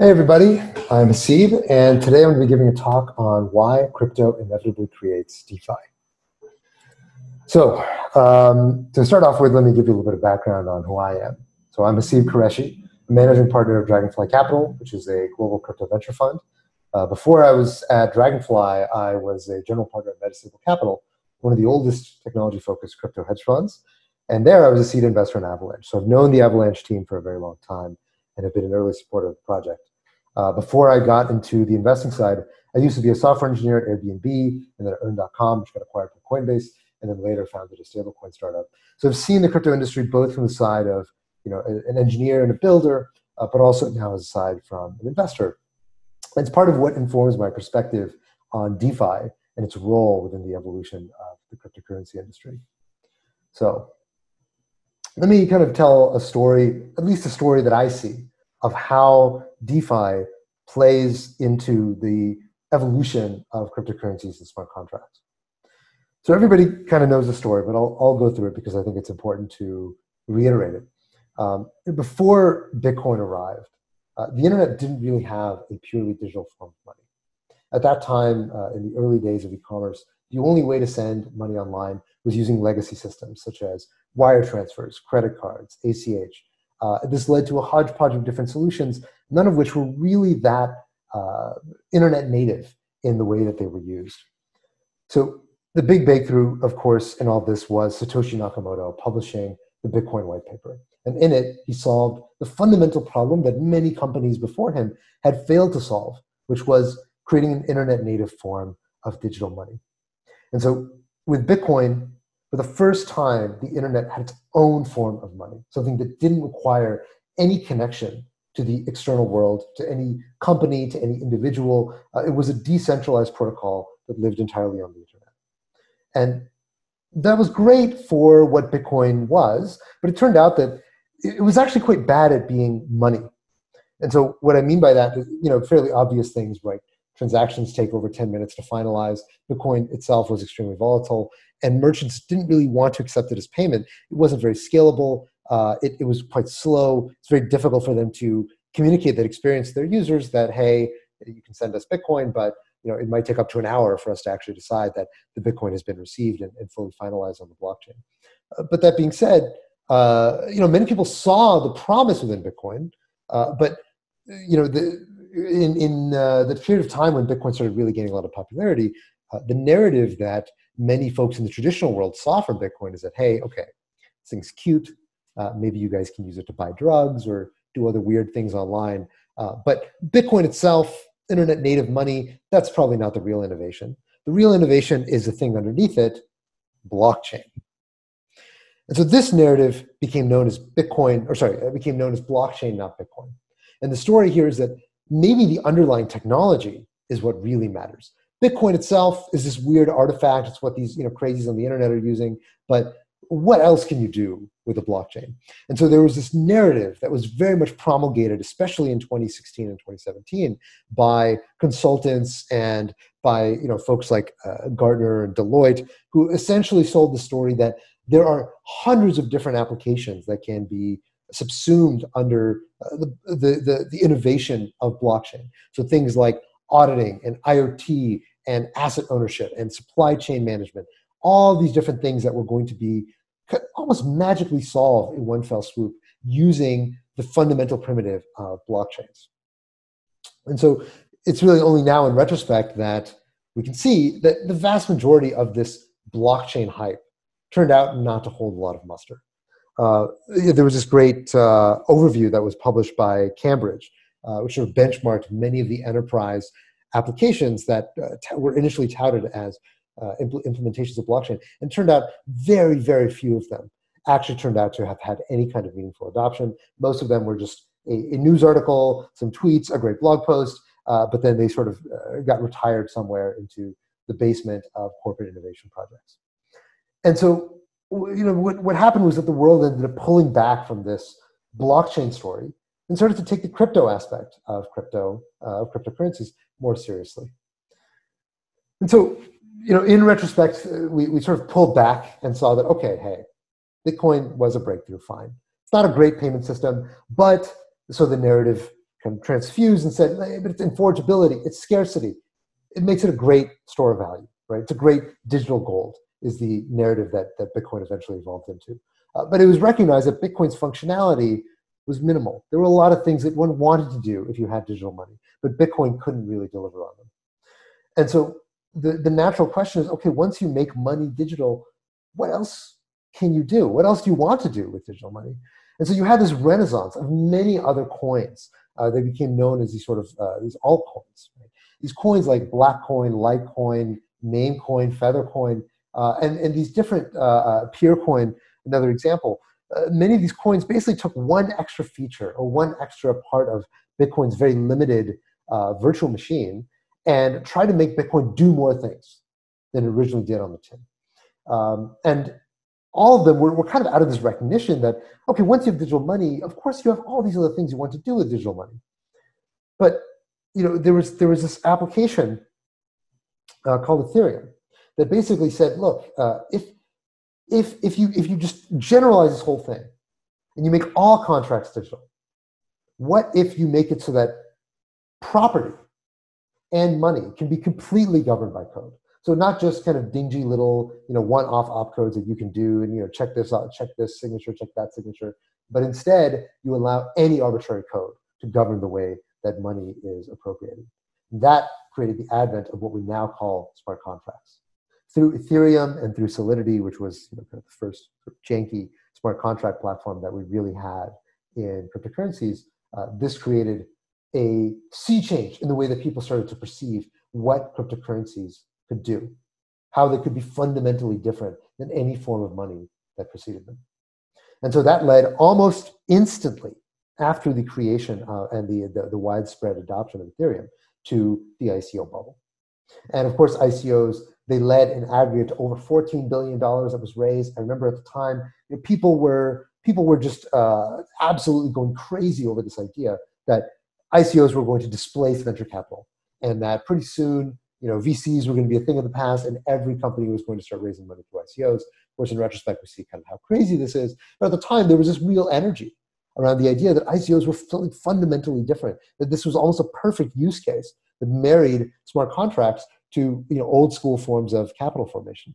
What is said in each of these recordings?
Hey everybody, I'm Haseeb, and today I'm going to be giving a talk on why crypto inevitably creates DeFi. So, um, to start off with, let me give you a little bit of background on who I am. So, I'm Haseeb Qureshi, managing partner of Dragonfly Capital, which is a global crypto venture fund. Uh, before I was at Dragonfly, I was a general partner at Metastable Capital, one of the oldest technology-focused crypto hedge funds. And there I was a seed investor in Avalanche. So I've known the Avalanche team for a very long time and have been an early supporter of the project. Uh, before I got into the investing side, I used to be a software engineer at Airbnb and then at Earn.com, which got acquired by Coinbase, and then later founded a stablecoin startup. So I've seen the crypto industry both from the side of you know an engineer and a builder, uh, but also now as a side from an investor. It's part of what informs my perspective on DeFi and its role within the evolution of the cryptocurrency industry. So let me kind of tell a story, at least a story that I see of how DeFi plays into the evolution of cryptocurrencies and smart contracts. So everybody kind of knows the story, but I'll, I'll go through it because I think it's important to reiterate it. Um, before Bitcoin arrived, uh, the internet didn't really have a purely digital form of money. At that time, uh, in the early days of e-commerce, the only way to send money online was using legacy systems such as wire transfers, credit cards, ACH, uh, this led to a hodgepodge of different solutions, none of which were really that uh, internet native in the way that they were used. So the big breakthrough, of course, in all this was Satoshi Nakamoto publishing the Bitcoin white paper. And in it, he solved the fundamental problem that many companies before him had failed to solve, which was creating an internet native form of digital money. And so with Bitcoin, for the first time, the internet had its own form of money, something that didn't require any connection to the external world, to any company, to any individual. Uh, it was a decentralized protocol that lived entirely on the internet. And that was great for what Bitcoin was, but it turned out that it was actually quite bad at being money. And so what I mean by that is, you know, fairly obvious things, right? Transactions take over 10 minutes to finalize. Bitcoin itself was extremely volatile and merchants didn't really want to accept it as payment. It wasn't very scalable. Uh, it, it was quite slow. It's very difficult for them to communicate that experience to their users that, hey, you can send us Bitcoin, but you know, it might take up to an hour for us to actually decide that the Bitcoin has been received and, and fully finalized on the blockchain. Uh, but that being said, uh, you know, many people saw the promise within Bitcoin, uh, but you know, the, in, in uh, the period of time when Bitcoin started really gaining a lot of popularity, uh, the narrative that many folks in the traditional world saw from Bitcoin is that, hey, okay, this thing's cute. Uh, maybe you guys can use it to buy drugs or do other weird things online. Uh, but Bitcoin itself, internet native money, that's probably not the real innovation. The real innovation is the thing underneath it, blockchain. And so this narrative became known as Bitcoin, or sorry, it became known as blockchain, not Bitcoin. And the story here is that maybe the underlying technology is what really matters. Bitcoin itself is this weird artifact. It's what these you know crazies on the internet are using. But what else can you do with a blockchain? And so there was this narrative that was very much promulgated, especially in 2016 and 2017, by consultants and by you know folks like uh, Gartner and Deloitte, who essentially sold the story that there are hundreds of different applications that can be subsumed under uh, the, the, the, the innovation of blockchain. So things like auditing and IoT and asset ownership and supply chain management, all these different things that were going to be almost magically solved in one fell swoop using the fundamental primitive of blockchains. And so it's really only now in retrospect that we can see that the vast majority of this blockchain hype turned out not to hold a lot of muster. Uh, there was this great uh, overview that was published by Cambridge, uh, which sort of benchmarked many of the enterprise applications that uh, were initially touted as uh, impl- implementations of blockchain. And turned out very, very few of them actually turned out to have had any kind of meaningful adoption. Most of them were just a, a news article, some tweets, a great blog post, uh, but then they sort of uh, got retired somewhere into the basement of corporate innovation projects. And so, you know, what, what happened was that the world ended up pulling back from this blockchain story and started to take the crypto aspect of crypto uh, of cryptocurrencies more seriously. And so, you know, in retrospect, uh, we, we sort of pulled back and saw that okay, hey, Bitcoin was a breakthrough. Fine, it's not a great payment system, but so the narrative kind of transfused and said, but it's inforgeability, it's scarcity. It makes it a great store of value, right? It's a great digital gold, is the narrative that, that Bitcoin eventually evolved into. Uh, but it was recognized that Bitcoin's functionality was minimal. There were a lot of things that one wanted to do if you had digital money, but Bitcoin couldn't really deliver on them. And so the, the natural question is okay, once you make money digital, what else can you do? What else do you want to do with digital money? And so you had this renaissance of many other coins. Uh, they became known as these sort of uh, these altcoins. Right? These coins like Blackcoin, Litecoin, Namecoin, Feathercoin, uh, and, and these different uh, uh, Peercoin, another example. Uh, many of these coins basically took one extra feature or one extra part of Bitcoin's very limited virtual machine and tried to make Bitcoin do more things than it originally did on the tin. Um, and all of them were, were kind of out of this recognition that, okay, once you have digital money, of course you have all these other things you want to do with digital money. But you know, there was there was this application uh, called Ethereum that basically said, look, uh, if if if you if you just generalize this whole thing and you make all contracts digital, what if you make it so that property and money can be completely governed by code? So not just kind of dingy little, you know, one-off opcodes that you can do and you know check this out, check this signature, check that signature, but instead you allow any arbitrary code to govern the way that money is appropriated. That created the advent of what we now call smart contracts. Through Ethereum and through Solidity, which was you know, kind of the first janky smart contract platform that we really had in cryptocurrencies, uh, this created a sea change in the way that people started to perceive what cryptocurrencies could do, how they could be fundamentally different than any form of money that preceded them. And so that led almost instantly after the creation uh, and the, the, the, widespread adoption of Ethereum to the ICO bubble. And of course, ICOs, they led in aggregate to over $14 billion that was raised. I remember at the time, you know, people were people were just uh, absolutely going crazy over this idea that ICOs were going to displace venture capital and that pretty soon you know, VCs were going to be a thing of the past, and every company was going to start raising money through ICOs. Of course, in retrospect, we see kind of how crazy this is. But at the time, there was this real energy around the idea that ICOs were fundamentally different. That this was almost a perfect use case that married smart contracts to you know old school forms of capital formation.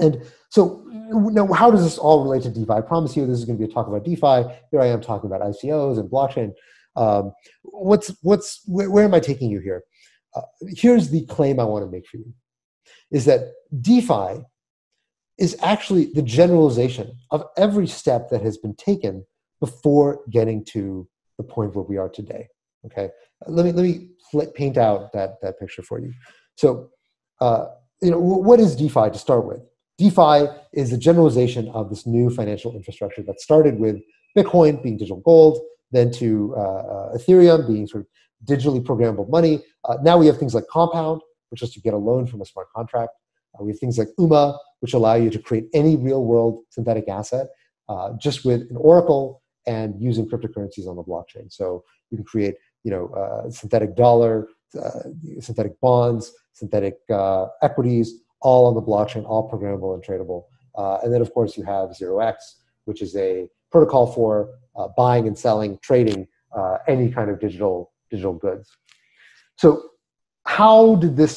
And so now, how does this all relate to DeFi? I promise you, this is going to be a talk about DeFi. Here I am talking about ICOs and blockchain. Um, what's what's where, where am I taking you here? uh, here's the claim I want to make for you is that DeFi is actually the generalization of every step that has been taken before getting to the point where we are today. Okay, let me let me paint out that that picture for you. So, uh, you know, what is DeFi to start with? DeFi is the generalization of this new financial infrastructure that started with Bitcoin being digital gold, then to uh, uh, Ethereum being sort of digitally programmable money. Uh, now we have things like Compound, which is to get a loan from a smart contract. Uh, we have things like UMA, which allow you to create any real world synthetic asset uh, just with an Oracle and using cryptocurrencies on the blockchain. So you can create, you know, uh, synthetic dollar, uh, synthetic bonds, synthetic uh, equities, all on the blockchain, all programmable and tradable. and then, of course, you have 0x, which is a protocol for buying and selling, trading any kind of digital digital goods. So, how did this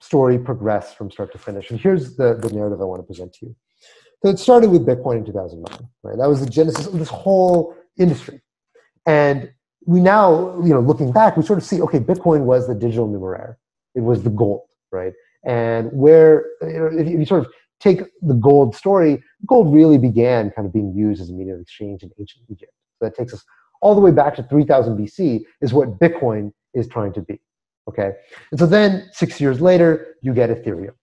story progress from start to finish? And here's the, the narrative I want to present to you. So, it started with Bitcoin in 2009, right? That was the genesis of this whole industry. And we now, you know, looking back, we sort of see, okay, Bitcoin was the digital numeraire. It was the gold, right? And where, you know, if you sort of take the gold story, gold really began kind of being used as a medium of exchange in ancient Egypt. So that takes us all the way back to 3000 BC is what Bitcoin is trying to be. Okay. And so then six years later, you get Ethereum.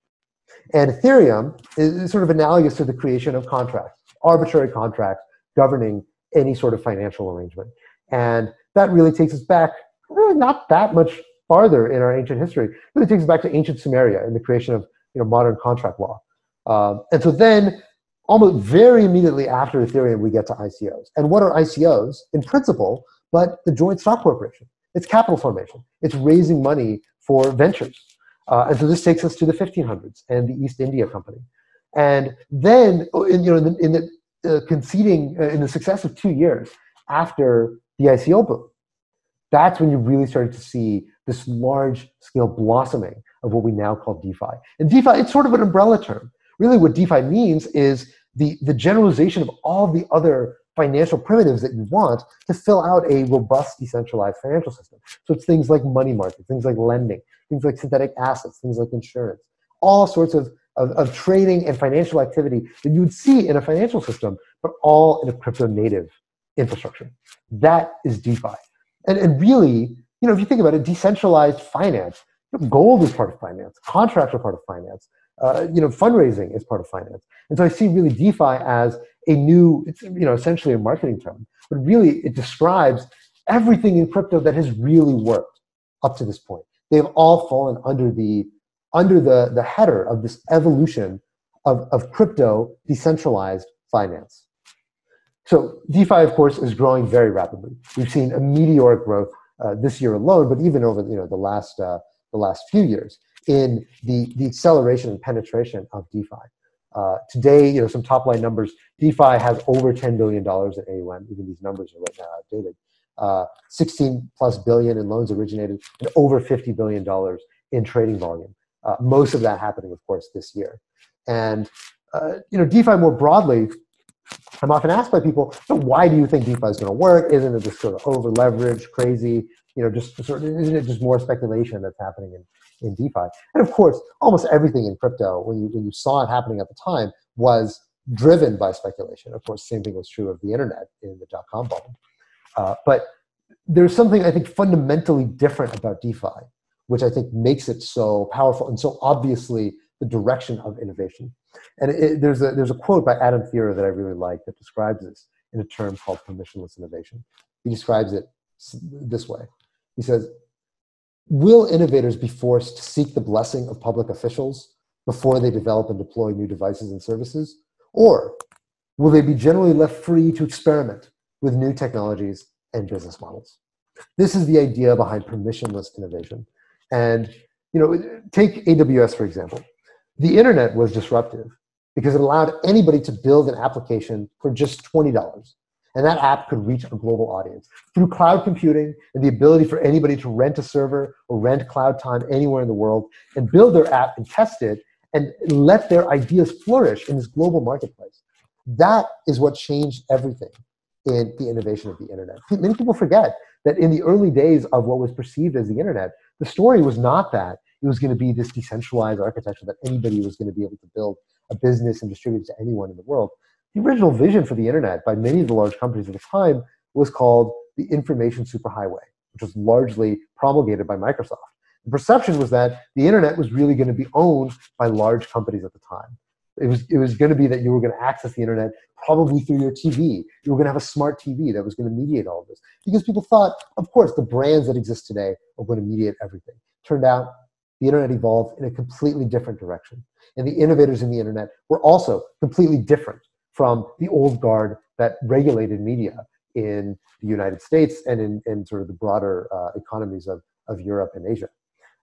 And Ethereum is sort of analogous to the creation of contracts, arbitrary contracts governing any sort of financial arrangement. And that really takes us back really not that much farther in our ancient history. It really takes us back to ancient Sumeria and the creation of you know, modern contract law. Um, and so then almost very immediately after Ethereum, we get to ICOs. And what are ICOs? In principle, but the joint stock corporation. It's capital formation. It's raising money for ventures. Uh, and so this takes us to the 1500s and the East India Company. And then, in, you know, in the, in the uh, conceding, uh, in the success of two years after the ICO boom, That's when you really started to see this large scale blossoming of what we now call DeFi. And DeFi, it's sort of an umbrella term. Really, what DeFi means is the, the generalization of all the other financial primitives that you want to fill out a robust decentralized financial system. So it's things like money market, things like lending, things like synthetic assets, things like insurance, all sorts of, of, of trading and financial activity that you would see in a financial system, but all in a crypto native infrastructure. That is DeFi. And, and really, you know, if you think about it, decentralized finance, gold is part of finance, contracts are part of finance, uh, you know, fundraising is part of finance. And so I see really DeFi as a new, it's, you know, essentially a marketing term, but really it describes everything in crypto that has really worked up to this point. They've all fallen under the, under the, the header of this evolution of, of crypto decentralized finance. So DeFi, of course, is growing very rapidly. We've seen a meteoric growth uh, this year alone, but even over you know the last uh, the last few years in the the acceleration and penetration of DeFi. Uh, today, you know, some top line numbers. DeFi has over ten billion dollars in AUM. Even these numbers are right now outdated. Uh, 16 plus billion in loans originated, and over 50 billion dollars in trading volume. Uh, most of that happening, of course, this year. And uh, you know, DeFi more broadly I'm often asked by people, so why do you think DeFi is going to work? Isn't it just sort of over leveraged, crazy? You know, just sort of, isn't it just more speculation that's happening in, in DeFi? And of course, almost everything in crypto, when you, when you saw it happening at the time, was driven by speculation. Of course, same thing was true of the internet in the dot com bubble. Uh, but there's something I think fundamentally different about DeFi, which I think makes it so powerful and so obviously the direction of innovation. And it, there's, a, there's a quote by Adam Thierer that I really like that describes this in a term called permissionless innovation. He describes it this way. He says, Will innovators be forced to seek the blessing of public officials before they develop and deploy new devices and services? Or will they be generally left free to experiment with new technologies and business models? This is the idea behind permissionless innovation. And you know, take AWS for example. The internet was disruptive because it allowed anybody to build an application for just $20. And that app could reach a global audience. Through cloud computing and the ability for anybody to rent a server or rent cloud time anywhere in the world and build their app and test it and let their ideas flourish in this global marketplace. That is what changed everything in the innovation of the internet. Many people forget that in the early days of what was perceived as the internet, the story was not that it was going to be this decentralized architecture that anybody was going to be able to build a business and distribute to anyone in the world. The original vision for the internet by many of the large companies at the time was called the information superhighway, which was largely promulgated by Microsoft. The perception was that the internet was really going to be owned by large companies at the time. It was, it was going to be that you were going to access the internet probably through your TV. You were going to have a smart TV that was going to mediate all of this. Because people thought, of course, the brands that exist today are going to mediate everything. Turned out the internet evolved in a completely different direction. And the innovators in the internet were also completely different from the old guard that regulated media in the United States and in, in sort of the broader uh, economies of, of Europe and Asia.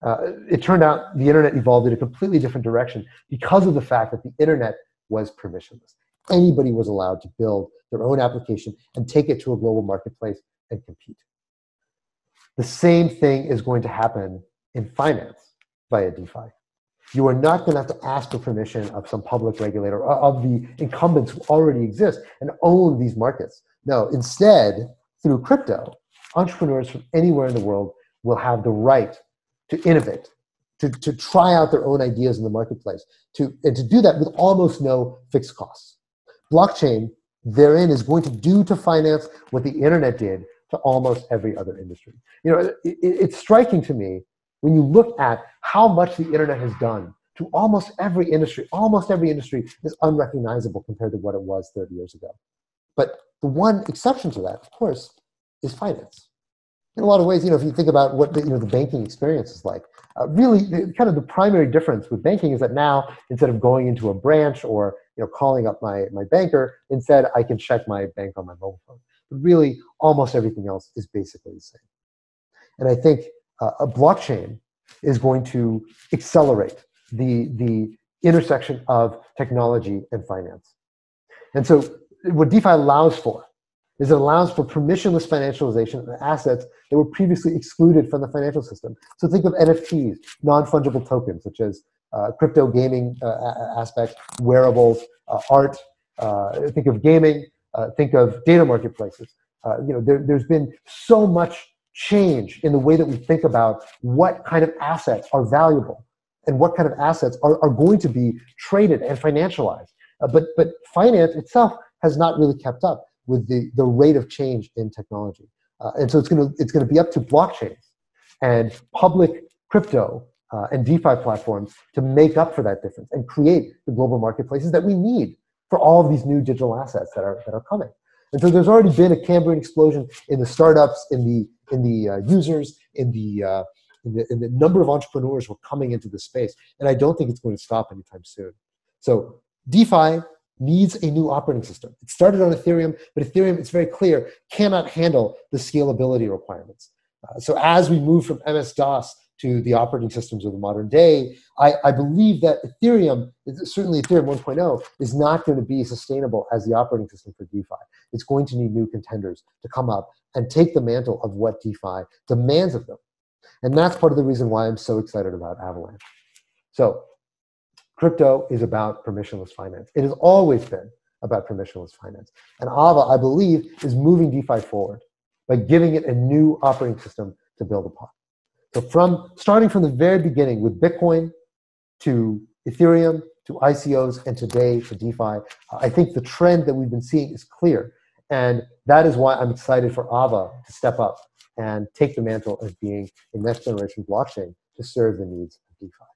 Uh, it turned out the internet evolved in a completely different direction because of the fact that the internet was permissionless. Anybody was allowed to build their own application and take it to a global marketplace and compete. The same thing is going to happen in finance via DeFi. You are not going to have to ask for permission of some public regulator or of the incumbents who already exist and own these markets. No, instead, through crypto, entrepreneurs from anywhere in the world will have the right to innovate, to, to try out their own ideas in the marketplace, to, and to do that with almost no fixed costs. Blockchain, therein, is going to do to finance what the internet did to almost every other industry. You know, it, it, it's striking to me when you look at how much the internet has done to almost every industry, almost every industry is unrecognizable compared to what it was 30 years ago. But the one exception to that, of course, is finance. In a lot of ways, you know, if you think about what the, you know, the banking experience is like, uh, really, the, kind of the primary difference with banking is that now, instead of going into a branch or you know, calling up my, my banker, instead I can check my bank on my mobile phone. But really, almost everything else is basically the same. And I think uh, a blockchain is going to accelerate the, the intersection of technology and finance. And so what DeFi allows for is it allows for permissionless financialization of assets that were previously excluded from the financial system. So think of NFTs, non-fungible tokens, such as uh, crypto gaming uh, aspects, wearables, uh, art. Uh, think of gaming. Uh, think of data marketplaces. Uh, you know, there, there's been so much change in the way that we think about what kind of assets are valuable and what kind of assets are, are going to be traded and financialized. but but finance itself has not really kept up with the, the rate of change in technology. Uh, and so it's going to it's going to be up to blockchains and public crypto uh, and DeFi platforms to make up for that difference and create the global marketplaces that we need for all of these new digital assets that are that are coming. And so there's already been a Cambrian explosion in the startups, in the in the uh, users, in the, uh, in the in the number of entrepreneurs who are coming into the space. And I don't think it's going to stop anytime soon. So DeFi needs a new operating system. It started on Ethereum, but Ethereum, it's very clear, cannot handle the scalability requirements. Uh, so as we move from MS-DOS to the operating systems of the modern day, I, I believe that Ethereum, certainly Ethereum 1.0, is not going to be sustainable as the operating system for DeFi. It's going to need new contenders to come up and take the mantle of what DeFi demands of them. And that's part of the reason why I'm so excited about Avalanche. So Crypto is about permissionless finance. It has always been about permissionless finance. And Ava, I believe, is moving DeFi forward by giving it a new operating system to build upon. So from starting from the very beginning with Bitcoin to Ethereum to ICOs and today to DeFi, I think the trend that we've been seeing is clear. And that is why I'm excited for Ava to step up and take the mantle of being a next generation blockchain to serve the needs of DeFi.